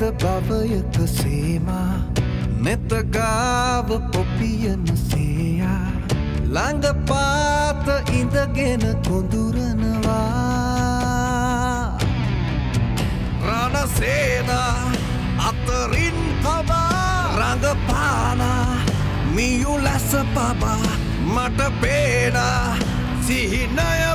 දුර ඈත බවයක සේමා නෙතගාව පොපියන සේයා. ළඟ පාත ඉඳගෙන කොඳුරනවා. රණසේනා අතරින් පවා රඟපානා මියු ලැස පබා. මට පේනා සිහිනය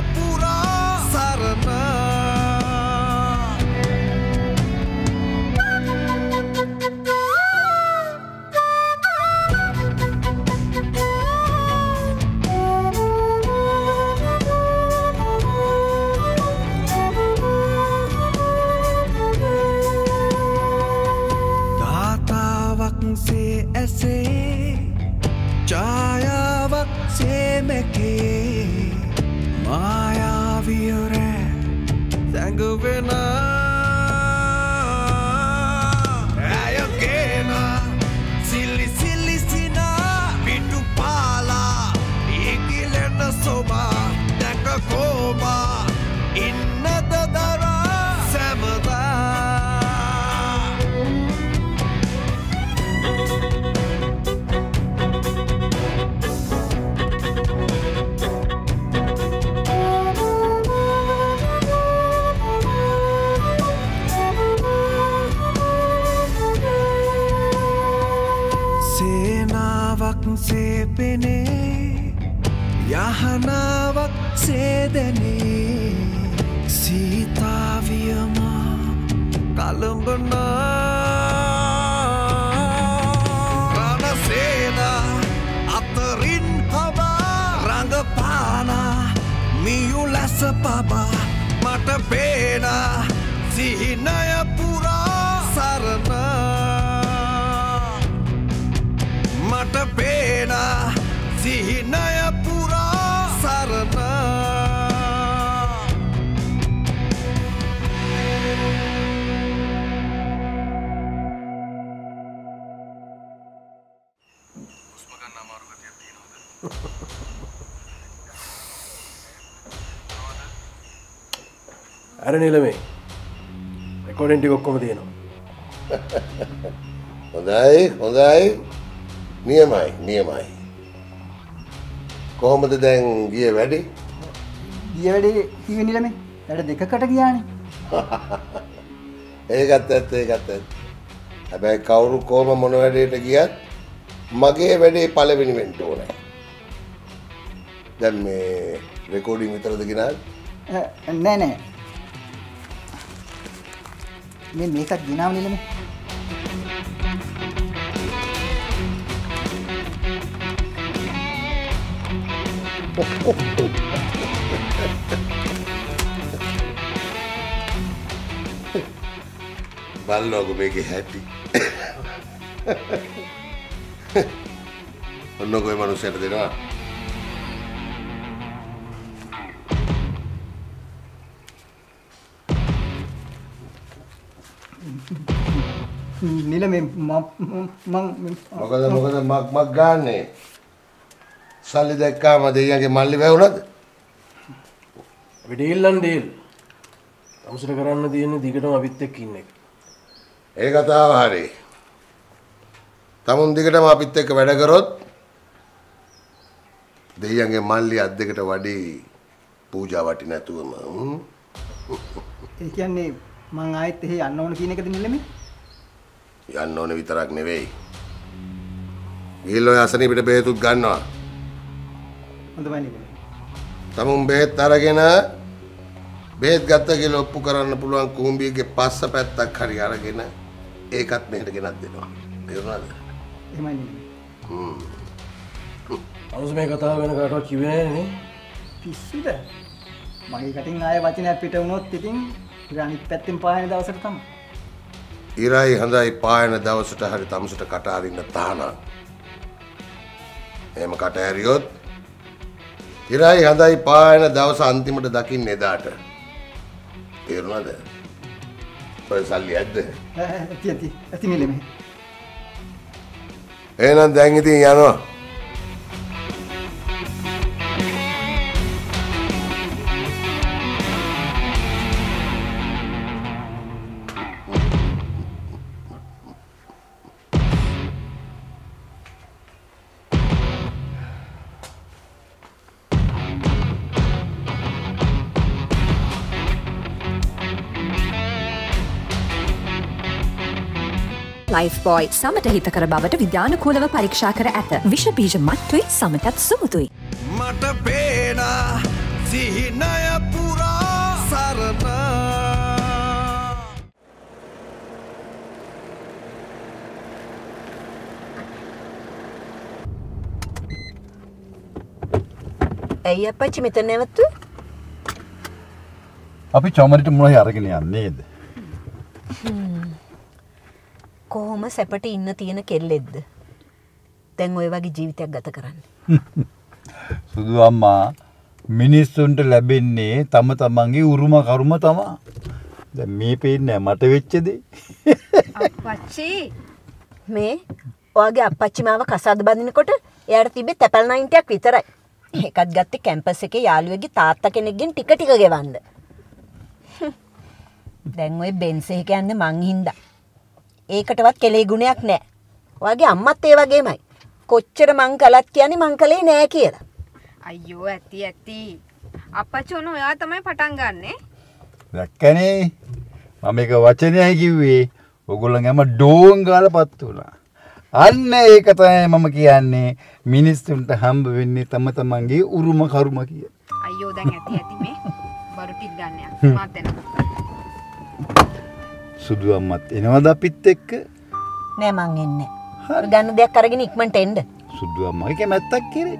සේමැකේ මායාවියරෑ සැඟවෙන සේනාවක් සේපෙනේ. යහනාවක් සේදනේ. සීතාවියමා කළඹනා රණසේනා අතරින් පවා රඟපානා මියු ලැස පබා මට පේනා සිහිනය පුරා. පේනා සිහිනය පුරා සරණා. අර නිලමේ. රෙකෝඩෙන් ටික ඔක්කොම තියෙනවා. හොඳයි හොඳයි නියමයි නියමයි. කොහොමද දැන් ගිය වැඩි? ගිය වැඩේ කිව්වේ නිලමේ වැඩ දෙකකට ගියානේ. ඒකත් ඇත්ත ඒකත් ඇත්ත. හැබැයි කවුරු කොහොම මොන වැඩේට ගියත් මගේ වැඩේ පළවෙනි වෙන්න ඕනේ. දැන් මේ රෙකෝඩින් විතරද ගෙනාවේ? අ, නෑ නෑ. මේකත් ගෙනාව නිලමේ බලන්නකො මේකේ හැටි ඔන්නකො ඒ මනුස්සයට දෙනවා නිලමේ මම මං මොකද මොකද මක් මක් ගාන්නේ සල්ලි දැක්කාම දෙයියන්ගේ මල්ලි වැවුනද අපි ඩීල්ලන් ඩීල් තමුසට කරන්න තියෙන දිගටම අපිත් එක්ක ඉන්න එක. ඒ කතාව හරි. තමුන් දිගටම අපිත් එක්ක වැඩ කරොත් දෙයියන්ගේ මල්ලි අත් දෙකට වඩේ පූජා වටි නැතුවම? ඒ කියන්නේ මං ආයෙත් එහෙ යන්න ඕන කියන එකද නිලමේ? යන්න ඕන විතරක් නෙවෙයි. ගිහිල්ලා ඔය අසනීපිට බෙහෙතුත් ගන්නවා හොඳයි නිලමේ තමුන් බෙහෙත් අරගෙන බෙහෙත් ගත්ත කියලා ඔප්පු කරන්න පුළුවන් කුඹියගේ පස්ස පැත්තක් හරි අරගෙන ඒකත් මෙහෙට ගෙනත් දෙනවා. තේරුණාද? එහෙමයි නිලමේ අනුස මේ කතාව වෙන කාටවත් කිව්වේ නෑනේ නේ. පිස්සුද? මගේ කටින් ආයෙ වචනයක් පිට වුණොත් ඉතින් ඉතින් අනිත් පැත්තෙන් පායන දවසට තමයි. ඉරයි හඳයි පායන දවසට හරි තමුසට කට අරින්න තහනම්. එහෙම කට ඇරියොත් ඉරයි හඳයි පායන දවස අන්තිමට දකින්න එදාට. තේරුණාද? ඔය සල්ලි ඇද්ද? ඇති ඇති. ඇති නිලමේ එහෙනම් දැන් ඉතින් යනවා ලයිෆ් බෝයි සමට හිතකර බවට විද්‍යානුකූලව පරීක්ෂා කර ඇත. විෂ බීජ මත්තුයි සමටත් සුමුතුයි. මට පේන සිහිනය පුරා සරණ ඇයි අපච්චි මෙතන නැවත්තු අපි චොමරිට මුණහි අරගෙන යන්නේද. කොහොම සැපට ඉන්න තියෙන කෙල්ලෙද්ද තැන් ඔය වගේ ජීවිතයක් ගත කරන්න. සුදු අම්මා මිනිස්සුන්ට ලැබෙන්නේ තම තමන්ගේ උරුම කරුම තමා. දැන් මේ පේන්නේ මට වෙච්චදේ. පච්චි මේ? ඔයාගේ අපච්චිමාව කසාද බඳිනකොට එයාට තිබෙ තැපැල් නයින්ටයක් විතරයි. ඒකත් ගත්තේ කැම්පස් එකේ යාළුවෙගේ තාත්තා කෙනෙක්ගෙන් ටික ටික ගෙවන්න. දැන් ඔය බෙන්ස් එක යන්නේ මං හින්දා ඒකටවත් කෙලේ ගුණයක් නැහැ ඔයාගේ අම්මත් ඒ වගේමයි. කොච්චර මං කළත් කියන්නේ මං කලේ නෑ කියලා. අයියෝ ඇති ඇති. අපච්චි ඔන්න ඔයා තමයි පටන් ගන්නෙ. දැක්කනේ. මම එක වචනයයි කිව්වේ. ඔගොල්ලන් හැම ඩෝන් ගාලා පත් වුණා. අන්න ඒක තමයි මම කියන්නේ. මිනිස්සුන්ට හම්බ වෙන්නේ තම තමන්ගේ උරුම කරුම කිය. අයියෝ දැන් ඇති ඇති මේ. බරු ටික ගන්න යන්න මාත් එනවා සුදු අම්මත් එනවද අපිත් එක්ක? නෑ මං එන්නේ ගන්න දෙයක් අරගෙන ඉක්මනට එන්න සුදු අම්මගේ කැමැත්තක් කෙරේ.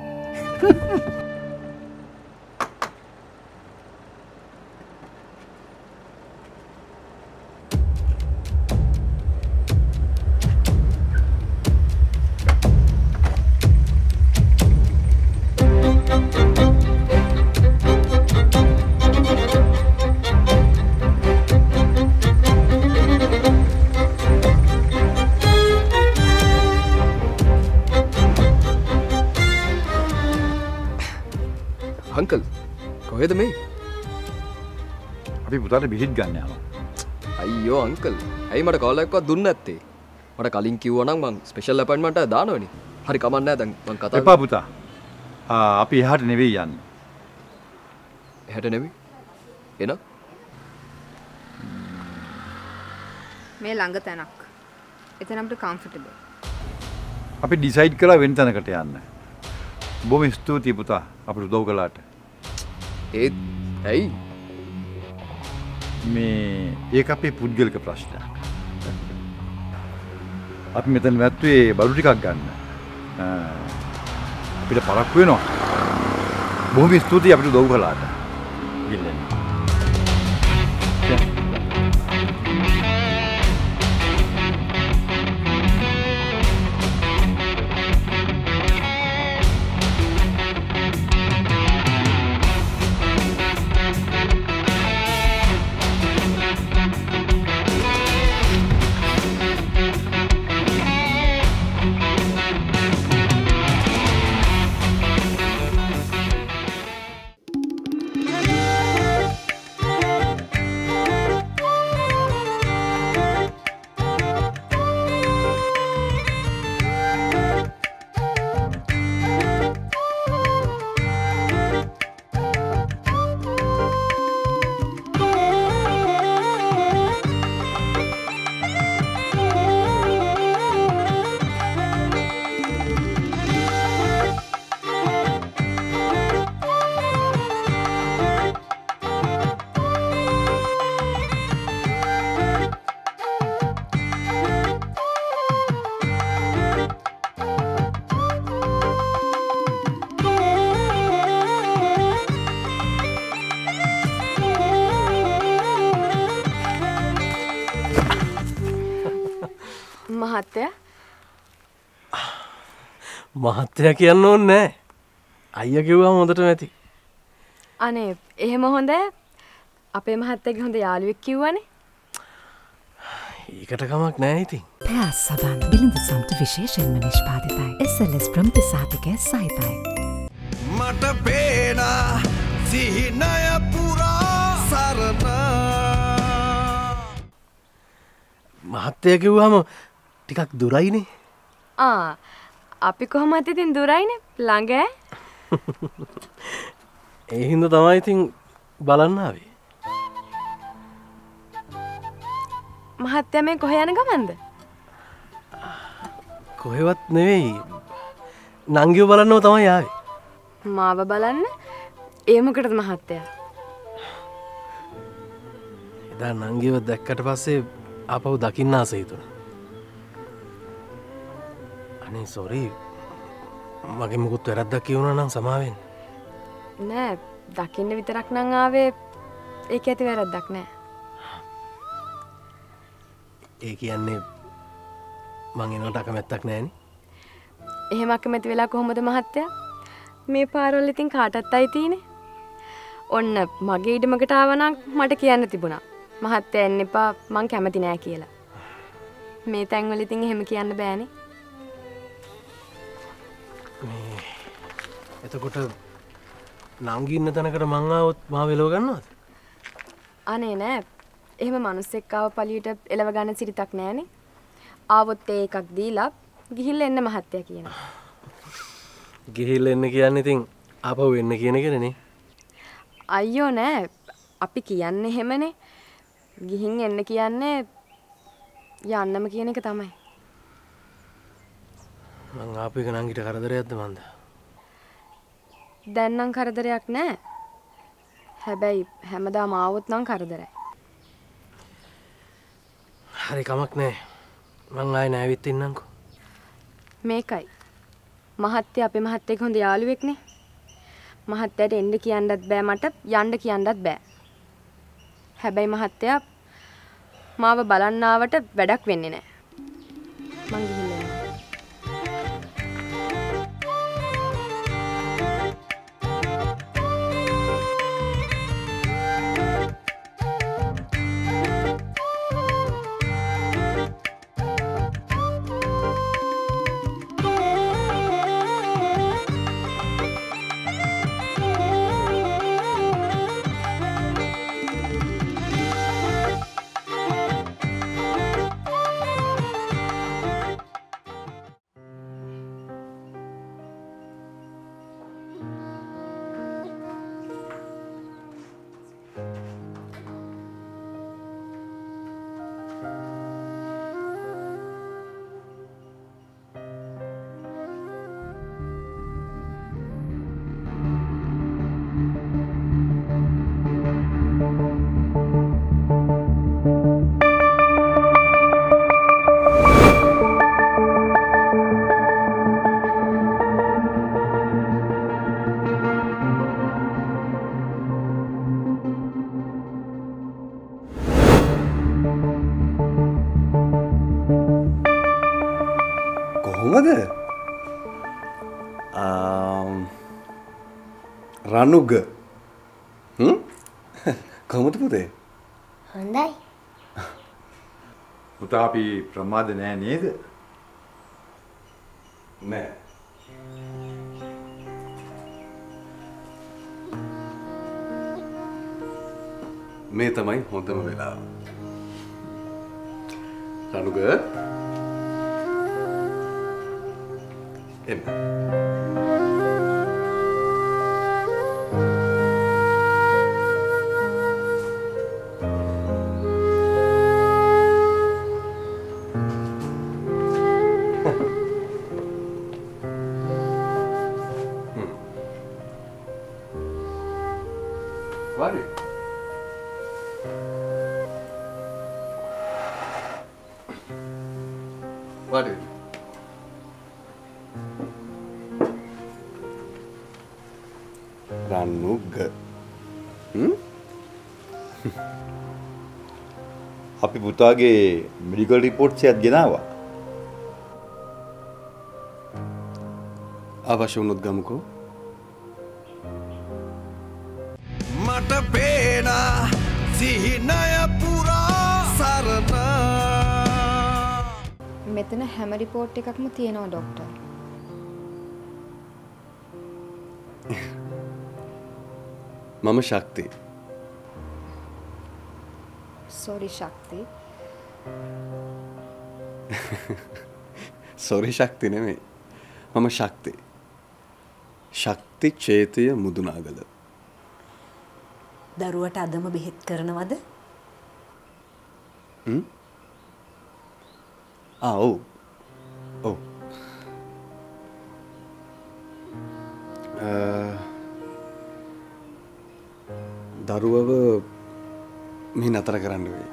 පුතාට බිහිත් ගන්න යනවා. අයියෝ අංකල් ඇයි මට කවලක්වත් දුන්න ඇත්තේ මට කලින් කිව්වනම් මං ස්පෙෂල් අපයින්ට්මන්ට් එක දානවනේ හරි කමක් නැහැ දැන් මං කතා එපා පුතා. අපි එහාට නෙවෙයි යන්නේ. එහට නෙවි එන මේ ළඟ තැනක් එතන අපිට කම්ෆර්ටබල් අපි ඩිසයිඩ් කරලා වෙන තැනකට යන්න. බොහොම ස්තුතියි පුතා අපිට උදව් කළාට. ඒත් ඇයි මේ ඒක අපේ පුද්ගලික ප්‍රශ්නයක්. අපි මෙතන වැත්තුවේ බඩු ටිකක් ගන්න. ආ, අපිට පරක්කු වෙනවා. බොහොම ස්තුතියි අපිට උදව් කළාට. ගිල්ලෙන්. මහත්තය? මහත්තය කියන්න ඕන්න නෑ. අයිය කිව්වා හොඳට නැති අනේ එහෙම හොඳ අපේ මහත්තගේ හොඳ යාළුවෙක් කිව්වනේ. ඒකට කමක් නෑ ඉතින්. පැස් සබන් බිලිඳු සම්ට විශේෂෙන්ම නිෂ්පාතිතයි. එසලස් ප්‍රම්තිසාතිකය සහිතයි. මට පේන සිහිනය පුරා සරණ. මහත්තය කිව්වාම ටිකක් දුරයිනේ. ආ අපි කොහොමත් ඉතින් දුරයින? ළඟ ඈ? ඒහින්ද තමයි ඉතින් බලන්නාවේ මහත්තය මේ කොහ යන ගමන්ද? කොහෙවත් නෙවෙයි. නංගිව බලන්නව තමයි යාවේ මාව බලන්න. ඒමකටද මහත්තයා? එදා නංගිව දැක්කට පස්සේ අපව් දකින්න ආසහිතුන අනේ සොරී මගේ මුකුත් වැරද්දක් කියවුණ නම් සමාවෙන් නෑ දකින්න විතරක් නං ආවේ ඒක ඇති වැරද්දක් නෑ. ඒ කියන්නේ මං එනට අකමැත්තක් නෑන. එහෙමක් මැති වෙලා කොහොමද මහත්තයා? මේ පාරොල් ඉතින් කාටත් අයිතිනේ ඔන්න මගේ ඉඩමකට ආවනක් මට කියන්න තිබුණා. මහත්තය එන්න එපා මං කැමති නෑ කියලා. මේ තැන්වල ඉතින් එහෙම කියන්න බෑනේ එතකොට නංගින්න තැනකට මංආවොත් මා වෙලෝ ගන්නවද? අනේ නෑ. එහෙම මනුස්සෙක්කාව පලියට එලව ගන්න සිරිතක් නෑනේ. ආවොත් ඒ එකක් දීලා ගිහිල්ල එන්න මහත්තය කියන ගිහිල්ල එන්න කියන්න ඉතින් අප වෙන්න කියන කෙනනේ අයියෝ නෑ. අපි කියන්න එහෙමනේ. ගිහින් එන්න කියන්නේ යන්නම කියන එක තමයි. මං ආප එක නංගිට කරදරයක්ද මන්ද දැන්නම් කරදරයක් නෑ. හැබැයි හැමදා මාවොත් නම් කරදරයි. හරි කමක් නෑ. මං ආය නෑවිත් ඉන්නංකු මේකයි. මහත්තය අපේ මහත්තෙක් හොඳ යාළුවෙක්නේ. මහත්තයට එන්ඩ කියන්නත් බෑ මට යන්ඩ කියන්නත් බෑ. හැබැයි මහත්තයා මාව බලන්නාවට වැඩක් වෙන්නේ නෑ. මංගිහිල්ල රනුග කොමත පුතේ? හොඳයි. පුතා අපි ප්‍රමාද නෑ නේද? නෑ. මේ තමයි හොඳම වෙලාව. රනුග එන්න වාඩි වෙන්න. වාඩි වෙන්න. රන්නුග හ්ම්? අපි පුතාගේ මෙඩිකල් රිපෝට්ස් එකක් ගෙනාවා. අවශ්‍ය වුණොත් ගමුකෝ මෙතන හැම රිපෝට් එකක්ම තියෙනවා ඩොක්ටර් මම ශක්ති. සොරි ශක්ති. සොරි ශක්ති නෙමෙයි. මම ශක්ති. ශක්ති චේතය මුදුනාගල. දරුවට අදම බෙහෙත් කරනවද ආ ඔව් ඔව් දරුවව මේ නතර කරන්න වෙයි.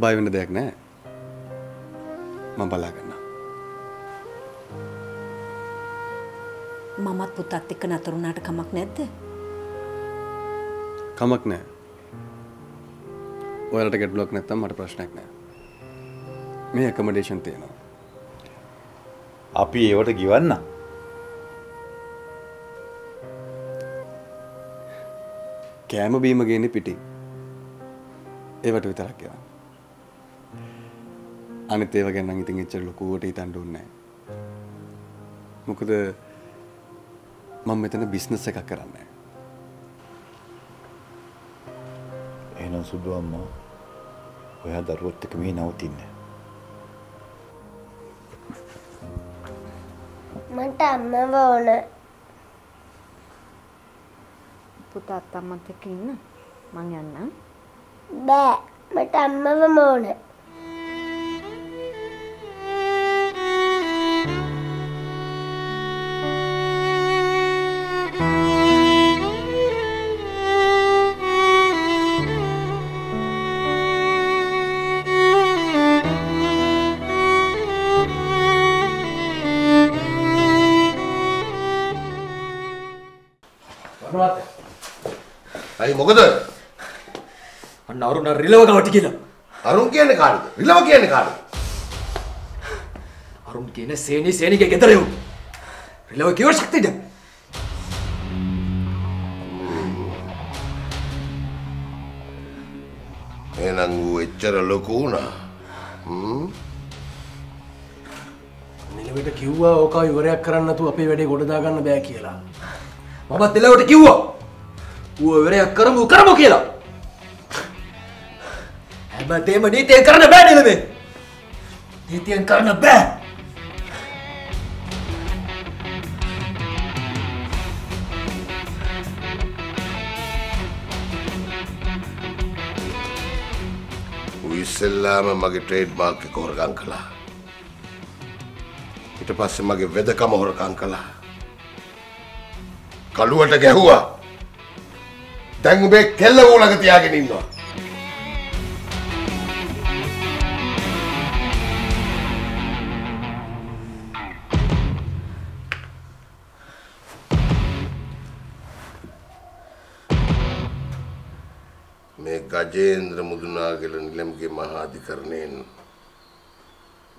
බය වෙන්න දෙයක් නැහැ. මම බලා ගන්නම්. මමත් පුතත් එක්ක නතර වුණාට කමක් නැද්ද? කමක් නැහැ. ඔයාලට ගැටලුවක් නැත්තම් මට ප්‍රශ්නයක් නෑ. මේ ඇකමඩේෂන් තියෙනවා. අපි ඒවට ගිවන්න. කෑම බීම ගේන්නේ පිටින්. ඒවට විතරක් යවන්න. අනිත් ඒව ගැන නම් ඉතින් එච්චර ලොකුවට හිතන්න ඕනේ නැහැ. මොකද මම මෙතන බිස්නස් එකක් කරන්නේ. එහෙනම් සුදු අම්මා ඔයා දරුවොත් එක්ක මේ නවතින්නේ. මට අම්මව ඕන. පුතත් අම්මත් එක්ක ඉන්න මං යන්නම් බෑ මට අම්මවම ඕන. වරුණාත් අයි මොකද අන්න අරුණ රිලව ගවට කියලා අරුන් කියන්නේ කාටද? රිලව කියන්නේ කාටද? අරුන් කියන සේනි සේනිගේ ගෙදරයෝ රිලව කිව ශක්තිද එහෙනම් ඌ එච්චර ලොකු වුණා. හ්ම්. නිලවට කිව්වා ඕක ඉවරයක් කරන්න නැතුව අපේ වැඩේ ගොඩ දාගන්න බෑ කියලා. මමත් එලවට කිව්වා ඌ ඉවරයක් කරමු කරමු කියලා හැමදේම නීතියෙන් කරන්න බෑ නිලමේ නීතියෙන් කරන්න බෑ ඌ ඉස්සෙල්ලාම මගේ ට්‍රේඩ් මාර්ක් එක හොරගම් කළා. ඊට පස්සේ මගේ වෙදකම හොරකම් කළා. කළුවට ගැහුවා. දැන් උඹේ කෙල්ල ඌලඟ තියාගෙන ඉන්නවා. මේ ගජේන්ද්‍ර මුදුනාගල නිලම්ගේ මහාධිකරණයෙන්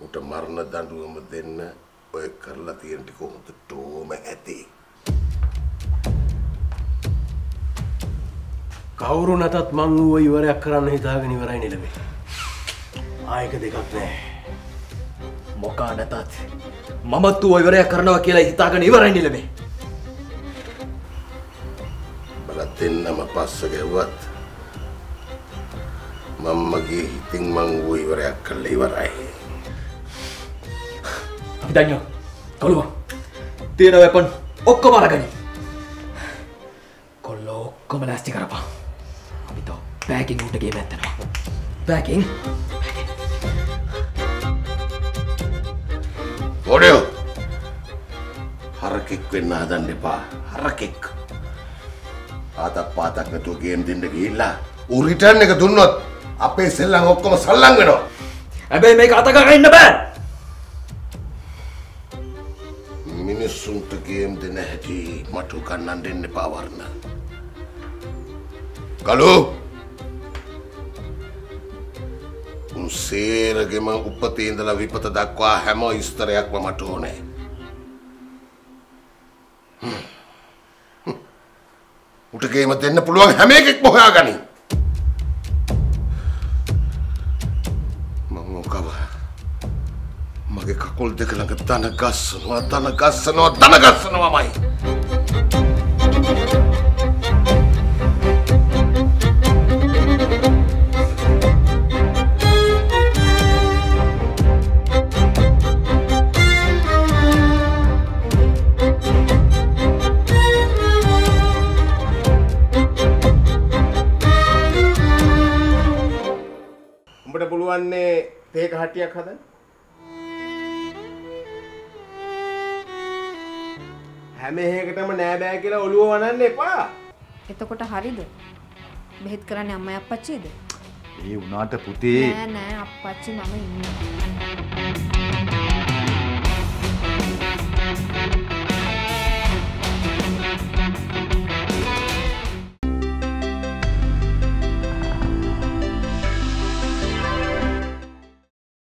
උට මරණ දඬුවම දෙන්න ඔය කරලා තියෙන ටික හොඳටම ඇති. කවුරු නැතත් මං ඌව ඉවරයක් කරන්න හිතාගෙන ඉවරයි නිලමේ. ආයක දෙකක් නෑ. මොකා නැතත් මමත් ඌ ඉවරයක් කරනවා කියලා හිතාගෙන ඉවරයි නිලමේ බලත් දෙන්නම පස්ස ගැව්වත් මම්මගේ හිතින් මං ඌ ඉවරයක් කරලා ඉවරයි. අපි දන්නෝ කොළුවා තියෙන වෙපන් ඔක්කොම අරගනි කොල්ලෝ ඔක්කොම ලෑස්ති කරපන් පෑකින් උට ගේ පැත්තනවා පෑකින් ගොඩයෝ හරකෙක් වෙන්න හදන්න එපා. හරකෙක්. ආතක් පාතක් නැතුව ගේම් දෙන්න ගිහිල්ලා ඌ රිටර්න් එක දුන්නොත් අපේ සෙල්ලම් ඔක්කොම සල්ලම් වෙනවා. හැබැයි මේක අතගා ඉන්න බෑ. මිනිස්සුන්ට ගේම් දෙන හැටි මට උකන්නන් දෙන්න එපා වර්ණ. කලු සේරගෙම උපතේ ඉඳලා විපත දක්වා හැම විස්තරයක්ම මට ඕනේ හ්ම්. හ්ම්. උට ගේම දෙන්න පුළුවන් හැම එකෙක්ම හොයාගනි මම ඔකව මගේ කකුල් දෙක ළඟ දන ගස්සනවා දන ගස්සනවා දන ගස්සනවාමයි පුළුවන්නේ තේක හටියක් හදන්න හැම එහෙකටම නෑ බෑ කියලා ඔළුව වනන්න එපා එතකොට හරිද? බෙහෙත් කරන්නේ අම්මයි අප්පච්චිද? ඒ වුණාට පුතේ නෑ නෑ අප්පච්චි මම ඉන්නවා.